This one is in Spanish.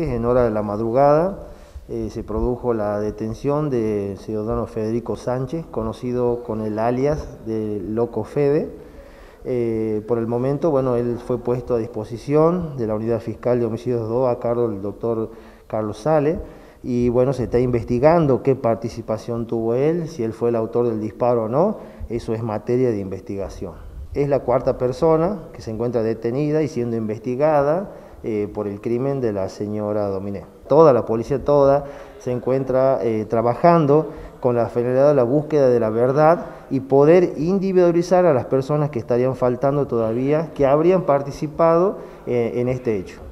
En hora de la madrugada eh, se produjo la detención de ciudadano Federico Sánchez, conocido con el alias de Loco Fede. Eh, por el momento, bueno, él fue puesto a disposición de la Unidad Fiscal de Homicidios 2 a cargo del doctor Carlos Sale y bueno, se está investigando qué participación tuvo él, si él fue el autor del disparo o no, eso es materia de investigación. Es la cuarta persona que se encuentra detenida y siendo investigada eh, por el crimen de la señora Dominé. Toda la policía, toda, se encuentra eh, trabajando con la finalidad de la búsqueda de la verdad y poder individualizar a las personas que estarían faltando todavía, que habrían participado eh, en este hecho.